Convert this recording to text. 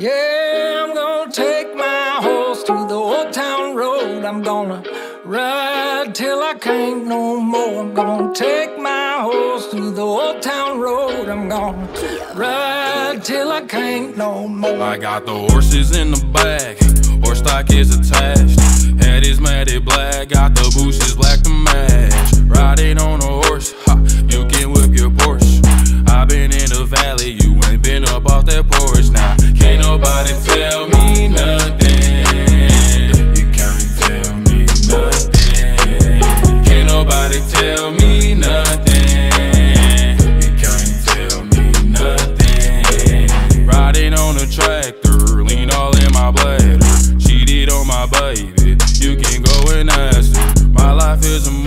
Yeah, I'm gonna take my horse to the old town road. I'm gonna ride till I can't no more. I'm gonna take my horse to the old town road. I'm gonna ride till I can't no more. I got the horses in the back, horse stock is attached. Head is matted black, got the match. off that porch now. Can't nobody tell me nothing. You can't tell me nothing. Can't nobody tell me nothing. You can't tell me nothing. Riding on a tractor, lean all in my bladder. Cheated on my baby. You can go and ask her. My life is a